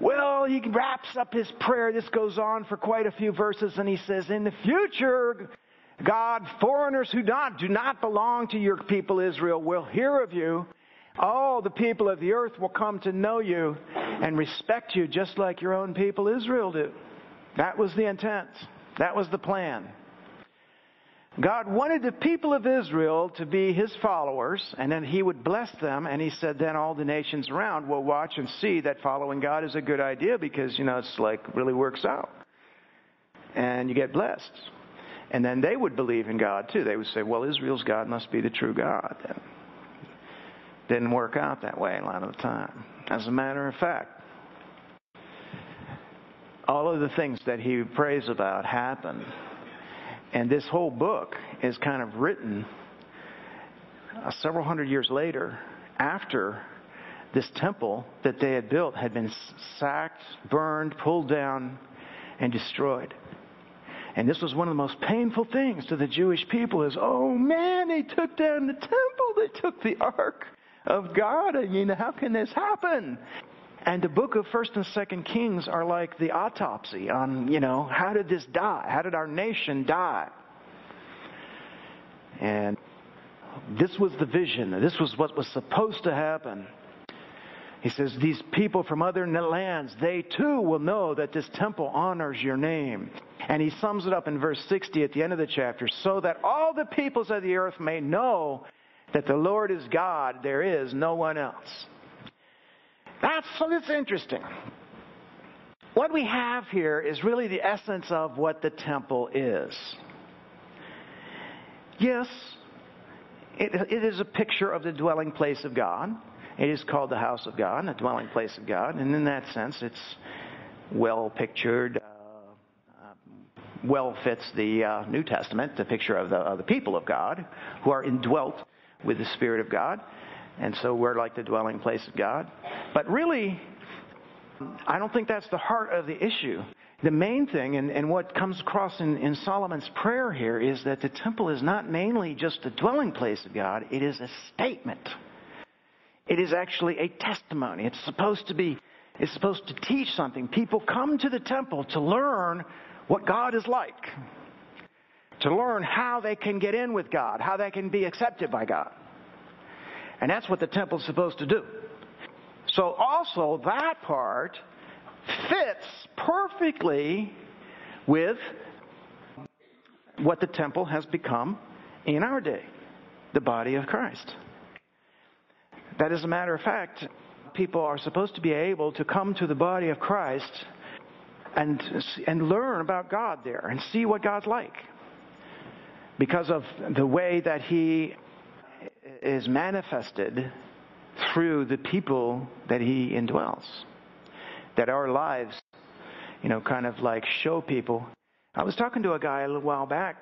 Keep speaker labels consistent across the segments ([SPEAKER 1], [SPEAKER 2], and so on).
[SPEAKER 1] Well, he wraps up his prayer. This goes on for quite a few verses, and he says, In the future, God, foreigners who not, do not belong to your people Israel will hear of you. All the people of the earth will come to know you and respect you just like your own people Israel do. That was the intent. That was the plan. God wanted the people of Israel to be his followers, and then he would bless them, and he said, then all the nations around will watch and see that following God is a good idea because, you know, it's like really works out. And you get blessed. And then they would believe in God too. They would say, well, Israel's God must be the true God. And didn't work out that way a lot of the time. As a matter of fact, all of the things that he prays about happen and this whole book is kind of written uh, several hundred years later after this temple that they had built had been sacked, burned, pulled down, and destroyed. And this was one of the most painful things to the Jewish people is, oh man, they took down the temple. They took the ark of God. I mean, how can this happen? And the book of First and Second Kings are like the autopsy on, you know, how did this die? How did our nation die? And this was the vision. This was what was supposed to happen. He says, These people from other lands, they too will know that this temple honors your name. And he sums it up in verse 60 at the end of the chapter so that all the peoples of the earth may know that the Lord is God, there is no one else. That's so it's interesting. What we have here is really the essence of what the temple is. Yes, it, it is a picture of the dwelling place of God. It is called the house of God, the dwelling place of God, and in that sense, it's well pictured. Uh, uh, well fits the uh, New Testament, the picture of the, of the people of God who are indwelt with the Spirit of God. And so we're like the dwelling place of God. But really, I don't think that's the heart of the issue. The main thing, and, and what comes across in, in Solomon's prayer here, is that the temple is not mainly just the dwelling place of God, it is a statement. It is actually a testimony. It's supposed to be, it's supposed to teach something. People come to the temple to learn what God is like, to learn how they can get in with God, how they can be accepted by God. And that's what the temple's supposed to do. So also that part fits perfectly with what the temple has become in our day, the body of Christ. That as a matter of fact, people are supposed to be able to come to the body of Christ and, and learn about God there and see what God's like. Because of the way that He is manifested through the people that he indwells. That our lives, you know, kind of like show people. I was talking to a guy a little while back,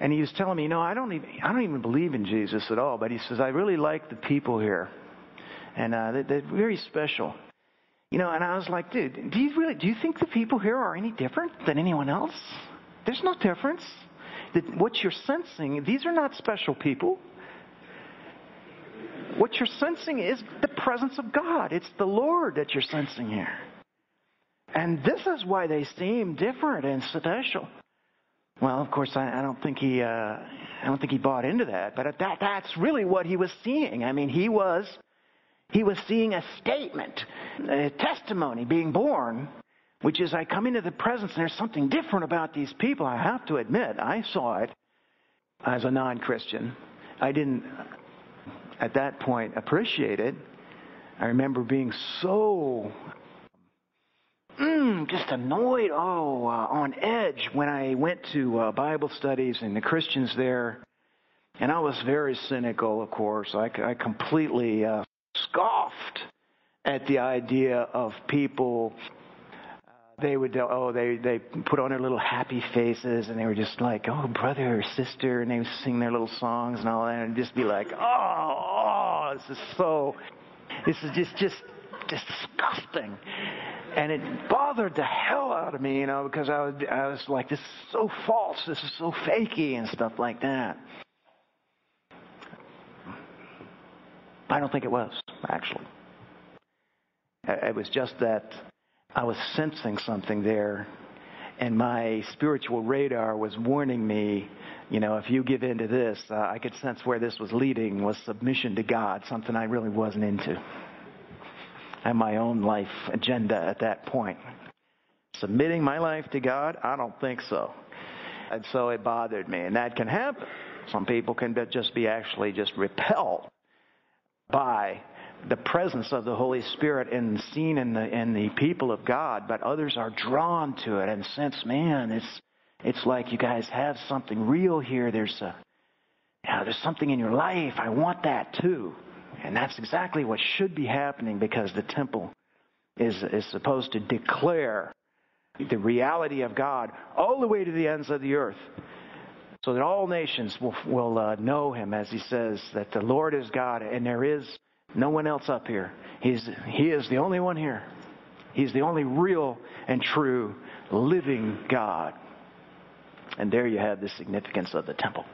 [SPEAKER 1] and he was telling me, you know, I don't even, I don't even believe in Jesus at all, but he says, I really like the people here. And uh, they're, they're very special. You know, and I was like, dude, do you really, do you think the people here are any different than anyone else? There's no difference. That what you're sensing, these are not special people. What you're sensing is the presence of God. It's the Lord that you're sensing here. And this is why they seem different and special. Well, of course, I, I don't think he, uh, I don't think he bought into that, but that, that's really what he was seeing. I mean, he was, he was seeing a statement, a testimony being borne, which is I come into the presence and there's something different about these people. I have to admit, I saw it as a non-Christian. I didn't, at that point appreciated. I remember being so mm, just annoyed, oh, uh, on edge when I went to uh, Bible studies and the Christians there. And I was very cynical, of course. I, I completely uh, scoffed at the idea of people they would oh they they put on their little happy faces and they were just like oh brother or sister and they would sing their little songs and all that and just be like oh, oh this is so this is just just disgusting. And it bothered the hell out of me you know because I was I was like this is so false this is so fakey and stuff like that. I don't think it was actually. It was just that I was sensing something there, and my spiritual radar was warning me. You know, if you give in to this, uh, I could sense where this was leading was submission to God, something I really wasn't into. And my own life agenda at that point. Submitting my life to God? I don't think so. And so it bothered me, and that can happen. Some people can just be actually just repelled by the presence of the Holy Spirit and seen in the in the people of God, but others are drawn to it and sense, man, it's it's like you guys have something real here. There's a there's something in your life. I want that too. And that's exactly what should be happening because the temple is is supposed to declare the reality of God all the way to the ends of the earth so that all nations will, will uh, know him, as he says, that the Lord is God and there is no one else up here. He's, he is the only one here. He's the only real and true living God. And there you have the significance of the temple.